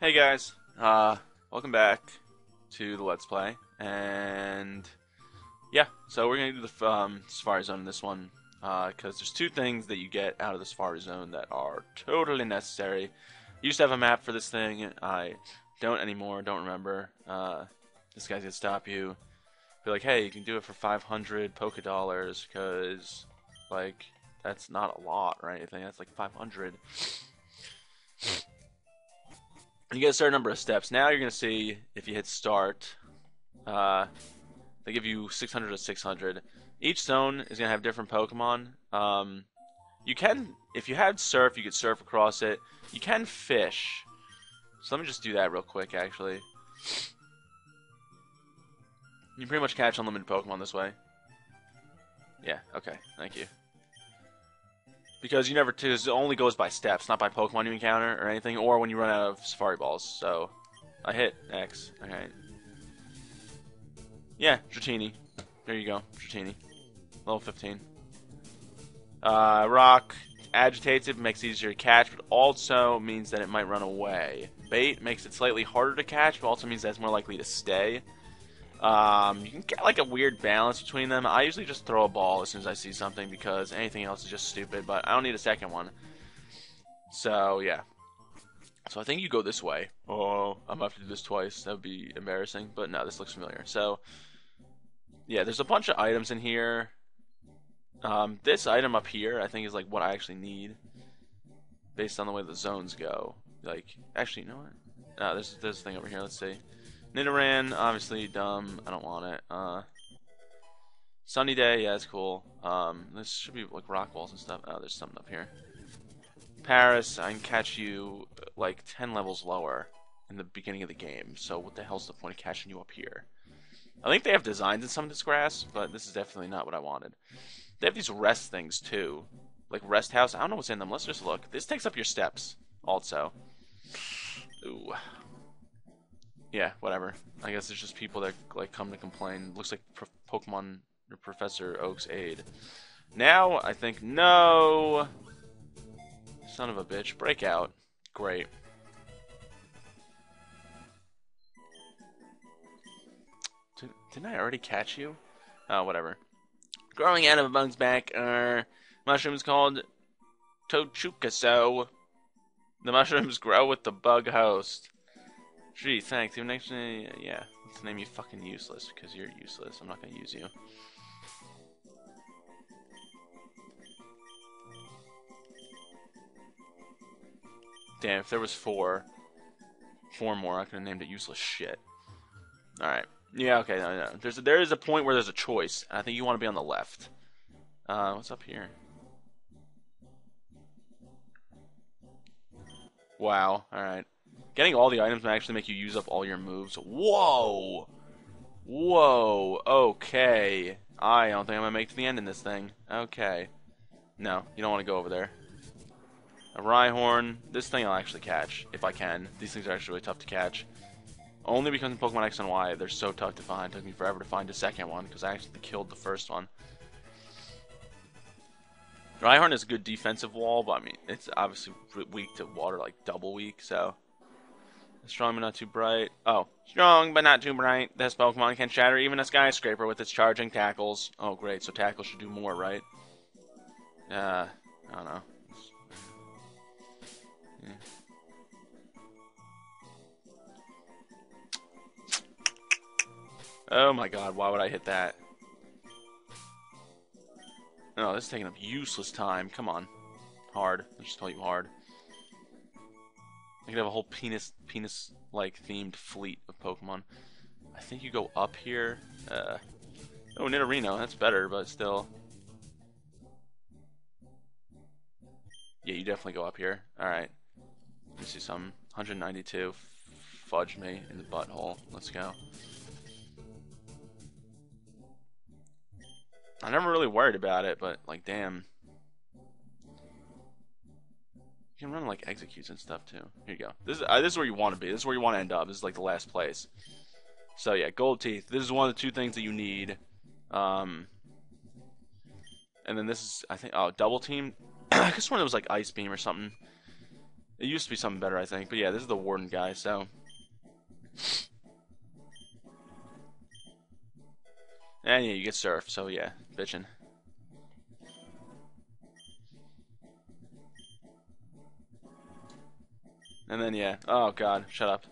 Hey guys, uh, welcome back to the Let's Play, and yeah, so we're gonna do the um, Safari Zone in this one, because uh, there's two things that you get out of the Safari Zone that are totally necessary. I used to have a map for this thing, I don't anymore, don't remember. Uh, this guy's gonna stop you, be like, hey, you can do it for 500 Poké Dollars, because, like, that's not a lot or anything, that's like 500. You get a certain number of steps. Now you're going to see if you hit start, uh, they give you 600 to 600. Each zone is going to have different Pokemon. Um, you can, if you had surf, you could surf across it. You can fish. So let me just do that real quick, actually. You pretty much catch unlimited Pokemon this way. Yeah, okay, thank you. Because you never, it only goes by steps, not by Pokemon you encounter or anything, or when you run out of Safari Balls. So, I hit X. Alright. Yeah, Dratini. There you go, Dratini. Level 15. Uh, rock agitates it, makes it easier to catch, but also means that it might run away. Bait makes it slightly harder to catch, but also means that it's more likely to stay. Um, you can get like a weird balance between them. I usually just throw a ball as soon as I see something because anything else is just stupid, but I don't need a second one. So, yeah. So I think you go this way. Oh, I'm to have to do this twice. That would be embarrassing, but no, this looks familiar. So, yeah, there's a bunch of items in here. Um, this item up here, I think, is like what I actually need based on the way the zones go. Like, actually, you know what? No, there's, there's a thing over here. Let's see. Nidoran, obviously dumb. I don't want it. Uh, Sunny Day, yeah, it's cool. Um, this should be like rock walls and stuff. Oh, there's something up here. Paras, I can catch you like 10 levels lower in the beginning of the game. So what the hell's the point of catching you up here? I think they have designs in some of this grass, but this is definitely not what I wanted. They have these rest things too, like rest house. I don't know what's in them. Let's just look. This takes up your steps also. Ooh, yeah, whatever. I guess it's just people that like come to complain. Looks like Pro Pokemon or Professor Oak's aide. Now I think no. Son of a bitch, break out. Great. Did, didn't I already catch you? Oh, whatever. Growing out of a bug's back are mushrooms called Tochukaso. The mushrooms grow with the bug host. Gee, thanks. Even actually, yeah. Let's name you fucking useless because you're useless. I'm not gonna use you. Damn, if there was four, four more, I could have named it useless shit. All right. Yeah. Okay. No, no. There's a, there is a point where there's a choice. I think you want to be on the left. Uh, what's up here? Wow. All right. Getting all the items might actually make you use up all your moves. Whoa! Whoa, okay. I don't think I'm to make it to the end in this thing. Okay. No, you don't want to go over there. A Rhyhorn. This thing I'll actually catch, if I can. These things are actually really tough to catch. Only because in Pokemon X and Y, they're so tough to find. It took me forever to find a second one, because I actually killed the first one. Rhyhorn is a good defensive wall, but I mean, it's obviously weak to water, like double weak, so... Strong but not too bright. Oh, strong but not too bright. This Pokemon can shatter even a skyscraper with its charging tackles. Oh, great. So tackles should do more, right? Uh, I don't know. Oh my god, why would I hit that? No, oh, this is taking up useless time. Come on. Hard. I'll just tell you hard. I could have a whole penis penis like themed fleet of Pokemon. I think you go up here. Uh, oh, Nidorino, that's better, but still. Yeah, you definitely go up here. Alright. Let me see some. 192. Fudge me in the butthole. Let's go. I never really worried about it, but like, damn. You can run like Exeggcutes and stuff too. Here you go. This is uh, this is where you want to be. This is where you want to end up. This is like the last place. So yeah, gold teeth. This is one of the two things that you need. Um, and then this is I think oh double team. I guess one of was like ice beam or something. It used to be something better, I think. But yeah, this is the Warden guy, so. And yeah, you get surf, so yeah, bitchin'. And then yeah, oh god, shut up.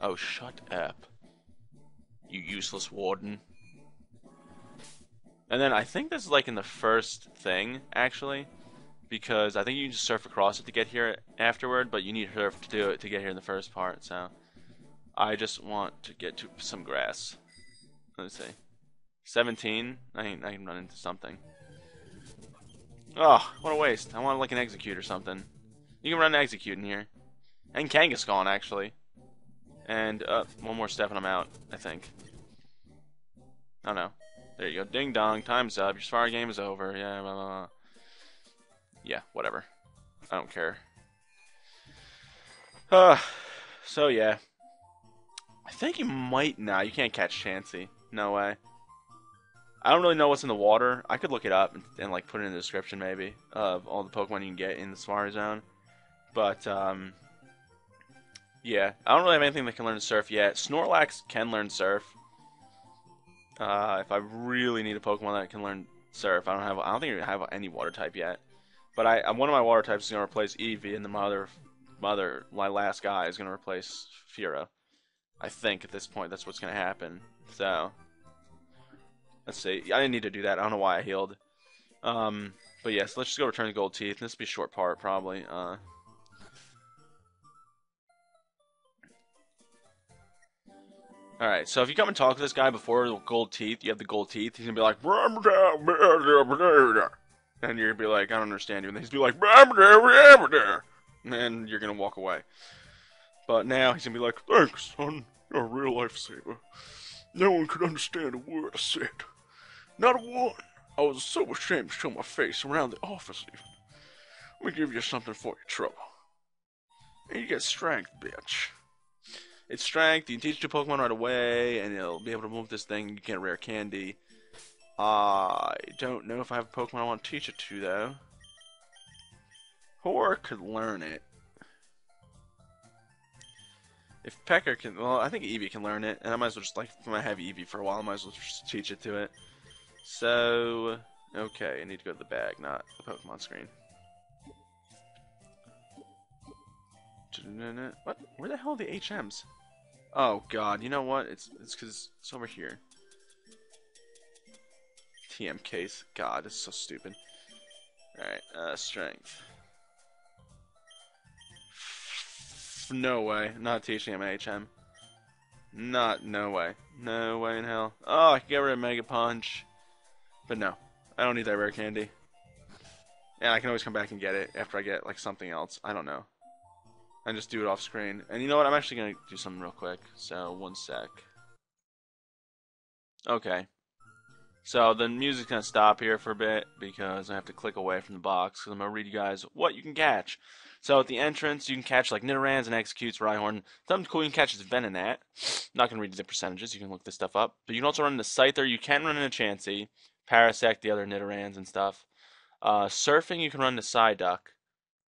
Oh, shut up. You useless warden. And then I think this is like in the first thing, actually. Because I think you can just surf across it to get here afterward, but you need surf to do it to get here in the first part, so. I just want to get to some grass. Let's see. 17? I I can run into something. Oh, what a waste. I want like an Exeggcute or something. You can run an Exeggcute in here. And Kangaskhan, actually. And, uh, one more step and I'm out, I think. Oh no. There you go. Ding dong, time's up. Your Safari game is over. Yeah, blah, blah, blah. Yeah, whatever. I don't care. Uh, so yeah. I think you might now. You can't catch Chansey. No way. I don't really know what's in the water. I could look it up and, and like put it in the description maybe of all the Pokemon you can get in the Safari Zone. But um, yeah, I don't really have anything that can learn Surf yet. Snorlax can learn Surf. Uh, if I really need a Pokemon that can learn Surf, I don't have. I don't think I have any Water type yet. But I, one of my Water types is to replace Eevee, and the mother, mother, my last guy is going to replace Fearow. I think at this point that's what's going to happen. So let's see. I didn't need to do that. I don't know why I healed. Um, but yes, yeah, so let's just go return the gold teeth. This will be a short part probably. Uh, Alright, so if you come and talk to this guy before the gold teeth, you have the gold teeth, he's gonna be like, and you're gonna be like, I don't understand you. And he's gonna be like, and you're gonna walk away. But now he's gonna be like, thanks, son. You're a real lifesaver. No one could understand a word I said. Not a one. I was so ashamed to show my face around the office, even. Let me give you something for your trouble. And you get strength, bitch. It's strength. You can teach your Pokemon right away, and it'll be able to move this thing. You can't rare candy. I don't know if I have a Pokemon I want to teach it to, though. Or could learn it. If Pecker can, well, I think Eevee can learn it, and I might as well just, like, if I have Eevee for a while, I might as well just teach it to it. So, okay, I need to go to the bag, not the Pokemon screen. What? Where the hell are the HMs? Oh god, you know what? It's it's because it's over here. TM case. God, it's so stupid. Alright, uh, strength. No way. Not teaching him HM. Not, no way. No way in hell. Oh, I can get rid of Mega Punch. But no. I don't need that rare candy. And I can always come back and get it after I get, like, something else. I don't know and just do it off screen. And you know what? I'm actually going to do something real quick. So, one sec. Okay. So, the music's going to stop here for a bit because I have to click away from the box because I'm going to read you guys what you can catch. So, at the entrance, you can catch like Nidorans and Exeggcutes, Rhyhorn. Something cool you can catch is Venonat. Not going to read the percentages. You can look this stuff up. But you can also run into Scyther. You can run into Chansey, Parasect, the other Nidorans and stuff. Uh, surfing, you can run to Psyduck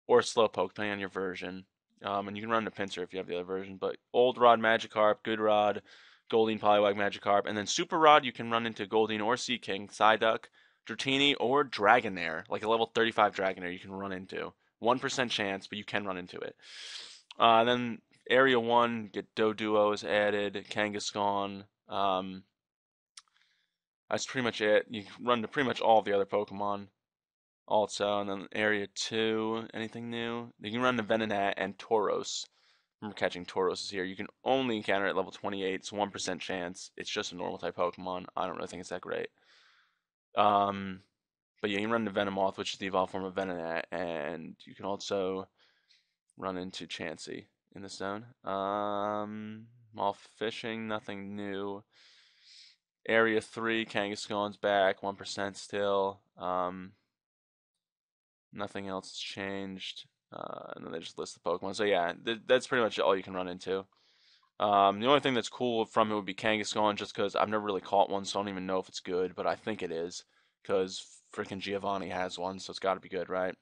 or Slowpoke, depending on your version. Um, and you can run the Pinsir if you have the other version. But Old Rod Magikarp, Good Rod, Goldeen Poliwag Magikarp, and then Super Rod you can run into Goldeen or Seaking, Psyduck, Dratini, or Dragonair, like a level 35 Dragonair you can run into. 1% chance, but you can run into it. Uh, then Area 1, get Doduo is added, Kangaskhan. Um, that's pretty much it. You run to pretty much all the other Pokemon also. And then area two, anything new? You can run the Venonat and Tauros. Remember catching Tauros is here. You can only encounter at level 28. It's 1% chance. It's just a normal type Pokemon. I don't really think it's that great. Um, but yeah, you can run the Venomoth, which is the evolved form of Venonat, and you can also run into Chansey in this zone. Um, while fishing, nothing new. Area 3, Kangaskhan's back, 1% still. Um, Nothing else has changed. Uh, and then they just list the Pokemon. So yeah, th that's pretty much all you can run into. Um, the only thing that's cool from it would be Kangaskhan, just because I've never really caught one, so I don't even know if it's good, but I think it is, because freaking Giovanni has one, so it's got to be good, right?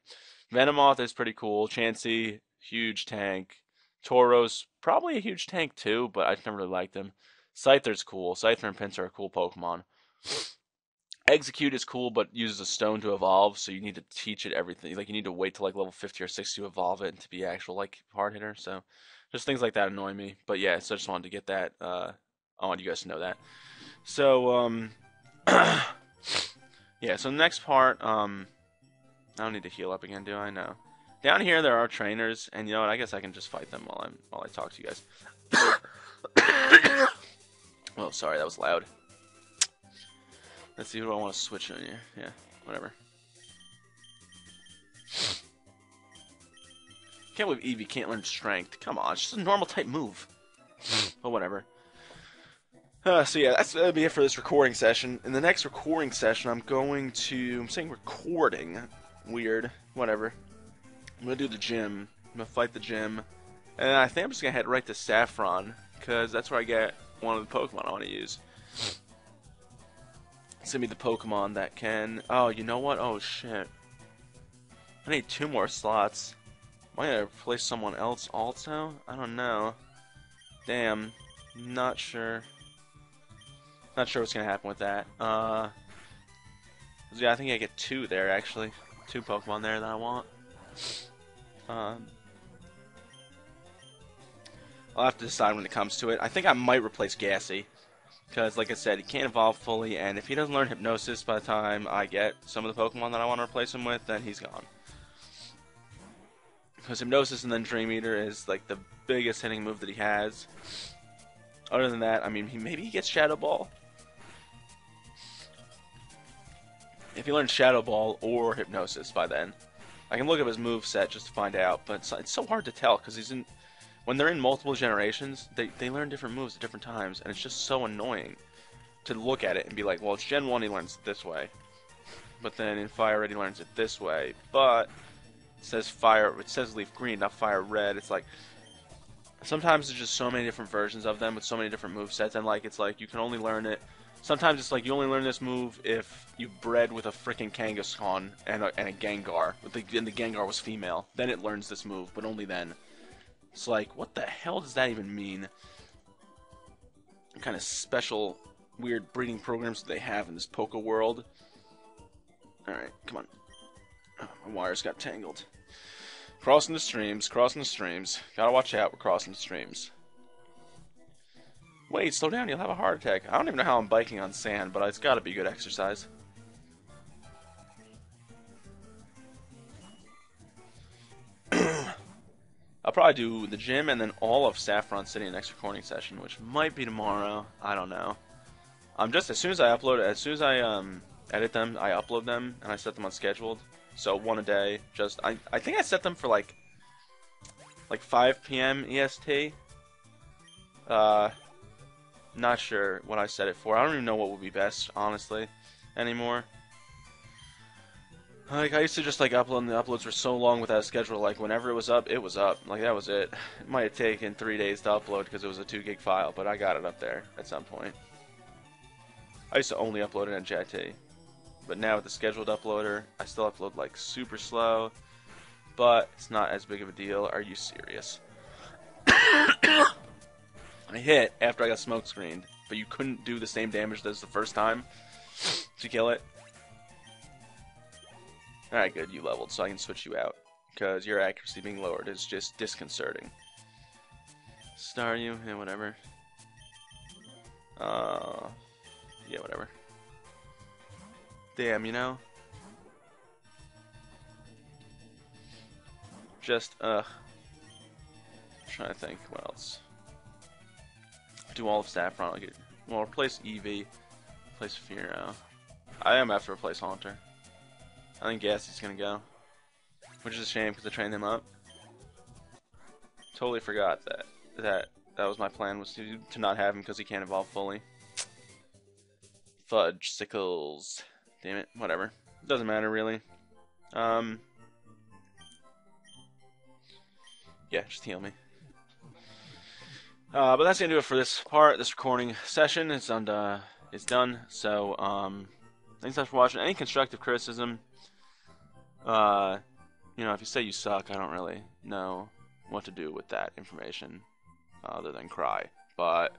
Venomoth is pretty cool. Chansey huge tank. Tauros, probably a huge tank too, but I never really liked him. Scyther's cool. Scyther and Pinsir are cool Pokemon. Exeggcute is cool, but uses a stone to evolve, so you need to teach it everything. Like you need to wait till like level 50 or 60 to evolve it and to be actual like hard hitter. So just things like that annoy me. But yeah, so I just wanted to get that. Uh, I want you guys to know that. So um, yeah. So the next part, um, I don't need to heal up again, do I? No. Down here there are trainers, and you know what? I guess I can just fight them while I'm while I talk to you guys. oh, sorry, that was loud. Let's see who I want to switch on here. Yeah, whatever. Can't believe Eevee can't learn strength. Come on, it's just a normal type move. but whatever. Uh, so yeah, that's gonna be it for this recording session. In the next recording session, I'm going to. I'm saying recording. Weird. Whatever. I'm gonna do the gym. I'm gonna fight the gym, and I think I'm just gonna head right to Saffron because that's where I get one of the Pokemon I want to use. Send me the Pokemon that can. Oh, you know what? Oh shit. I need two more slots. Am I gonna replace someone else also? I don't know. Damn. Not sure. Not sure what's gonna happen with that. Uh, yeah, I think I get two there actually. Two Pokemon there that I want. Um, I'll have to decide when it comes to it. I think I might replace Gassy. Because, like I said, he can't evolve fully, and if he doesn't learn Hypnosis by the time I get some of the Pokemon that I want to replace him with, then he's gone. Because Hypnosis and then Dream Eater is, like, the biggest hitting move that he has. Other than that, I mean, he, maybe he gets Shadow Ball. If he learns Shadow Ball or Hypnosis by then. I can look up his move set just to find out, but it's, it's so hard to tell because he's in when they're in multiple generations, they, they learn different moves at different times, and it's just so annoying to look at it and be like, well, it's Gen 1, he learns it this way. But then in Fire Red, he learns it this way. But it says Fire, it says Leaf Green, not Fire Red. It's like, sometimes there's just so many different versions of them with so many different move sets, and like, it's like, you can only learn it. Sometimes it's like you only learn this move if you bred with a freaking Kangaskhan and a, and a Gengar, and the Gengar was female. Then it learns this move, but only then. It's like, what the hell does that even mean? What kind of special, weird breeding programs do they have in this Poke world? Alright, come on. Oh, my wires got tangled. Crossing the streams, crossing the streams. Gotta watch out, we're crossing the streams. Wait, slow down, you'll have a heart attack. I don't even know how I'm biking on sand, but it's gotta be good exercise. I'll probably do the gym and then all of Saffron City next recording session, which might be tomorrow. I don't know. I'm just as soon as I upload as soon as I um, edit them, I upload them and I set them on scheduled. So one a day. Just I I think I set them for like like 5 p.m. EST. Uh, not sure what I set it for. I don't even know what would be best, honestly, anymore. Like I used to just like upload, and the uploads were so long without a schedule. Like whenever it was up, it was up. Like that was it. It might have taken three days to upload because it was a two gig file, but I got it up there at some point. I used to only upload it on JT, but now with the scheduled uploader, I still upload like super slow, but it's not as big of a deal. Are you serious? I hit after I got smoke screened, but you couldn't do the same damage as the first time to kill it. Alright, good, you leveled, so I can switch you out. Because your accuracy being lowered is just disconcerting. Staryu? Yeah, whatever. Uh, yeah, whatever. Damn, you know? Just, uh... I'm trying to think, what else? Do all of Saffron, I'll get... Well, replace Eevee. Replace Fearow. I am after replace Haunter. I think Gassy's gonna go. Which is a shame because I trained him up. Totally forgot that that that was my plan was to to not have him because he can't evolve fully. Fudge sickles. Damn it. Whatever. Doesn't matter really. Um. Yeah, just heal me. Uh, but that's gonna do it for this part. This recording session is done. Uh, it's done. So um, thanks for watching. Any constructive criticism uh, you know, if you say you suck, I don't really know what to do with that information, other than cry. But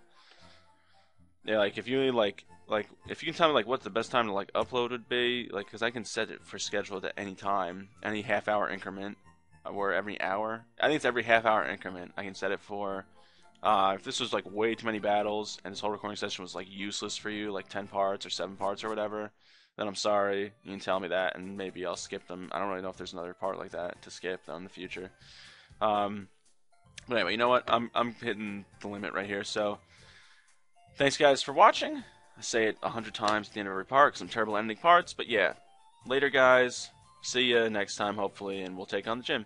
yeah, like if you like like if you can tell me like what's the best time to like upload would be, like because I can set it for scheduled at any time, any half hour increment, or every hour. I think it's every half hour increment. I can set it for. Uh, if this was like way too many battles and this whole recording session was like useless for you, like ten parts or seven parts or whatever, then I'm sorry. You can tell me that, and maybe I'll skip them. I don't really know if there's another part like that to skip in the future. Um, but anyway, you know what? I'm I'm hitting the limit right here. So thanks guys for watching. I say it a hundred times at the end of every part some terrible ending parts. But yeah, later guys. See you next time hopefully, and we'll take on the gym.